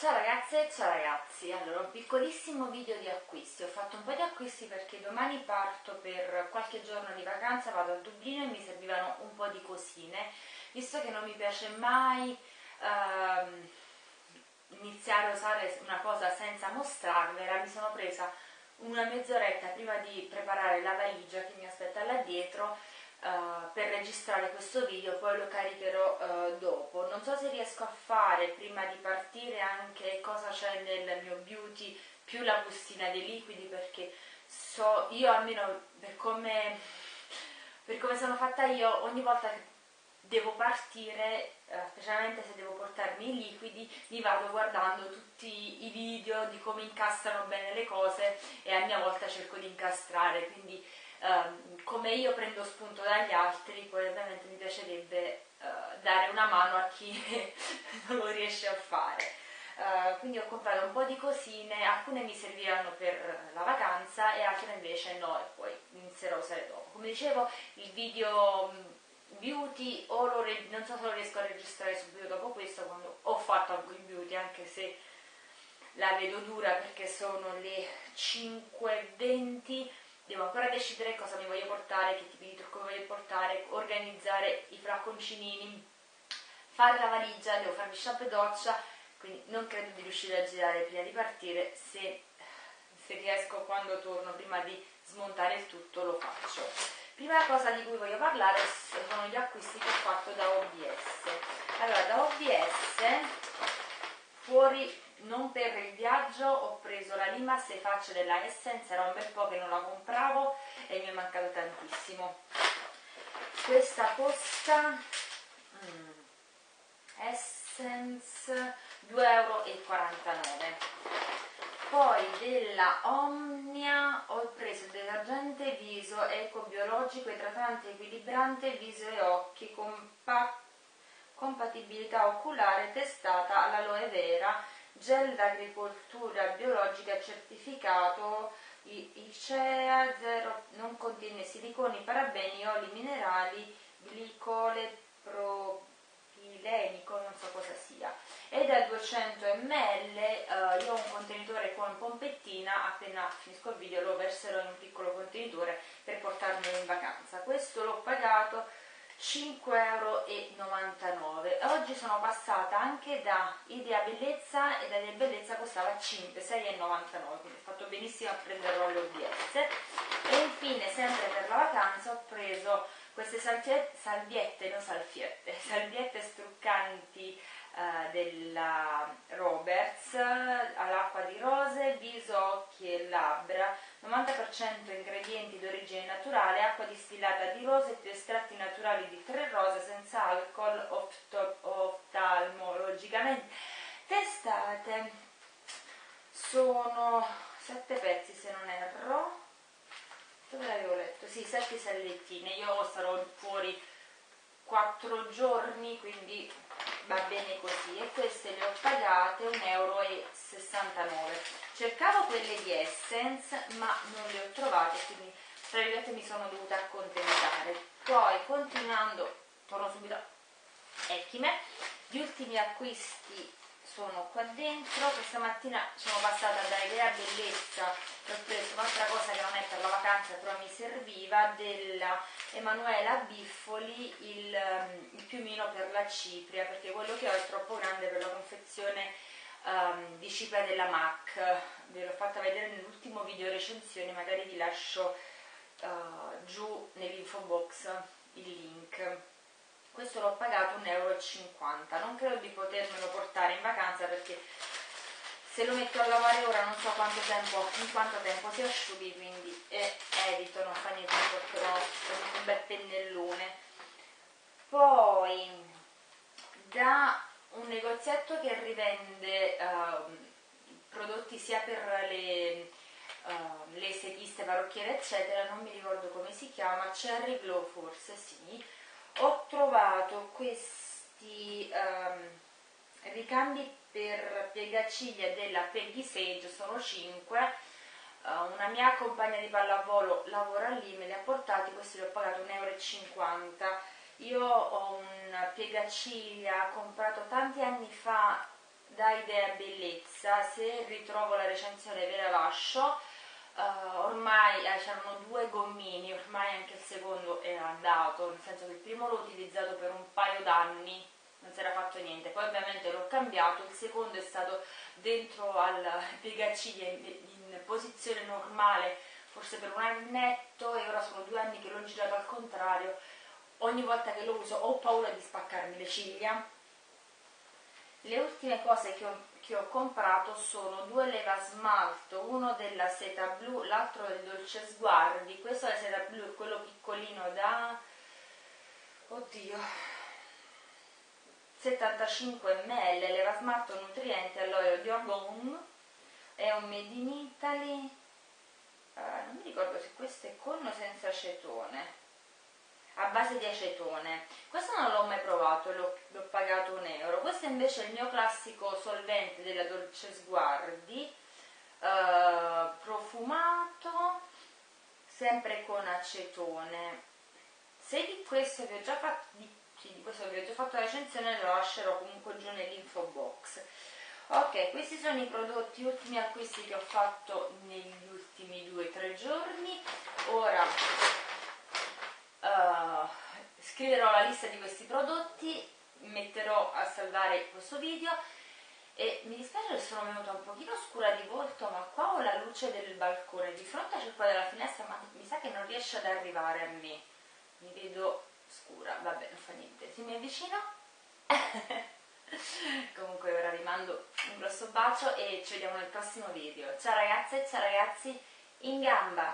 Ciao ragazze e ciao ragazzi, allora un piccolissimo video di acquisti, ho fatto un po' di acquisti perché domani parto per qualche giorno di vacanza, vado a Dublino e mi servivano un po' di cosine, visto che non mi piace mai ehm, iniziare a usare una cosa senza mostrarvela, mi sono presa una mezz'oretta prima di preparare la valigia che mi aspetta là dietro Uh, per registrare questo video, poi lo caricherò uh, dopo. Non so se riesco a fare prima di partire anche cosa c'è nel mio beauty più la bustina dei liquidi perché so, io almeno per come, per come sono fatta io, ogni volta che devo partire, uh, specialmente se devo portarmi i liquidi, mi vado guardando tutti i video di come incastrano bene le cose e a mia volta cerco di incastrare, quindi um, come io prendo spunto dagli altri, poi ovviamente mi piacerebbe uh, dare una mano a chi non lo riesce a fare. Uh, quindi ho comprato un po' di cosine, alcune mi serviranno per la vacanza e altre invece no e poi inizierò a usare dopo. Come dicevo il video beauty o lo non so se lo riesco a registrare subito dopo questo quando ho fatto anche il beauty anche se la vedo dura perché sono le 5.20 devo ancora decidere cosa mi voglio portare, che tipi di trucco voglio portare, organizzare i flacconcinini, fare la valigia, devo farmi shampoo e doccia, quindi non credo di riuscire a girare prima di partire, se, se riesco quando torno prima di smontare il tutto lo faccio. Prima cosa di cui voglio parlare sono gli acquisti che ho fatto da OBS. Allora, da OBS, fuori non per il viaggio ho preso la Lima Se Faccia della Essence, era un bel po' che non la compravo e mi è mancato tantissimo. Questa costa mm, Essence 2,49 euro. Poi della Omnia ho preso il detergente viso ecobiologico, idratante, equilibrante, viso e occhi, compatto compatibilità oculare testata all'aloe vera gel d'agricoltura biologica certificato ICEA 0 non contiene siliconi, parabeni, oli minerali, glicole, propilenico, non so cosa sia. E da 200 ml eh, io ho un contenitore con pompettina, appena finisco il video lo verserò in un piccolo contenitore per portarmelo in vacanza. Questo l'ho pagato 5,99 euro. Oggi sono passata anche da Idea Bellezza e da Idea Bellezza costava 5, 6,99, quindi ho fatto benissimo a prenderlo all'OBS. E infine, sempre per la vacanza, ho preso queste salviette, non salviette, salviette struccanti eh, della Roberts all'acqua di rose, viso, occhi e labbra, 90% ingredienti d'origine naturale, acqua di rose più estratti naturali di tre rose senza alcol oftalmologicamente testate. Sono sette pezzi se non erro. Dove l'avevo letto? Sì, sette sallettine. Io sarò fuori quattro giorni, quindi va bene così e queste le ho pagate 1,69 euro. Cercavo quelle di Essence ma non le ho trovate quindi tra virgolette mi sono dovuta accontentare. Poi continuando, torno subito Echime, gli ultimi acquisti sono qua dentro, questa mattina sono passata da Idea Bellezza e ho preso un'altra cosa che non è per la vacanza però mi serviva della Emanuela Biffoli il, um, il piumino per la cipria perché quello che ho è troppo grande per la confezione um, di cipria della MAC. Ve l'ho fatta vedere nell'ultimo video recensione magari vi lascio uh, giù nell'info box il link questo l'ho pagato 1,50 euro non credo di potermelo portare in vacanza perché se lo metto a lavare ora non so quanto tempo, in quanto tempo si asciughi quindi eh, evito, non fa niente, porterò un bel pennellone. Poi da un negozietto che rivende uh, prodotti sia per le, uh, le estetiste, parrucchiere eccetera, non mi ricordo come si chiama, Cherry Glow forse sì, ho trovato questi um, ricambi per piegaciglia della Peggy Sage, sono 5, uh, eh, una mia compagna di pallavolo lavora lì, me li ha portati, questi li ho pagato 1,50 euro. Io ho un piegaciglia comprato tanti anni fa da Idea Bellezza, se ritrovo la recensione ve la lascio, uh, ormai eh, c'erano due gommini, ormai anche il secondo è andato, nel senso che il primo l'ho utilizzato per un paio d'anni, non si era fatto niente, poi ovviamente l'ho cambiato, il secondo è stato dentro al piegaciglia in, in posizione normale, forse per un annetto e ora sono due anni che l'ho girato al contrario, ogni volta che lo uso ho paura di spaccarmi le ciglia. Le ultime cose che ho che ho comprato sono due leva smalto, uno della seta blu, l'altro del dolce sguardi. Questo è la seta blu, quello piccolino da... oddio... 75 ml, leva smalto nutriente all'olio di orgone, è un made in Italy, uh, non mi ricordo se questo è con o senza acetone a base di acetone. Questo non l'ho mai provato, l'ho, pagato un euro. Questo invece è il mio classico solvente della Dolce Sguardi, eh, profumato, sempre con acetone. Se di questo vi ho già fatto, di, di questo vi ho già fatto la recensione, lo lascerò comunque giù nell'info box. Ok, questi sono i prodotti, ultimi acquisti che ho fatto negli ultimi 2-3 giorni. Ora uh, scriverò la lista di questi prodotti, metterò a salvare questo video e mi dispiace che sono venuta un pochino scura di volto ma qua ho la luce del balcone. Di fronte c'è quella della finestra ma mi sa che non riesce ad arrivare a me. Mi vedo scura. Vabbè non fa niente. Se mi avvicino comunque ora vi mando un grosso bacio e ci vediamo nel prossimo video. Ciao ragazze ciao ragazzi in gamba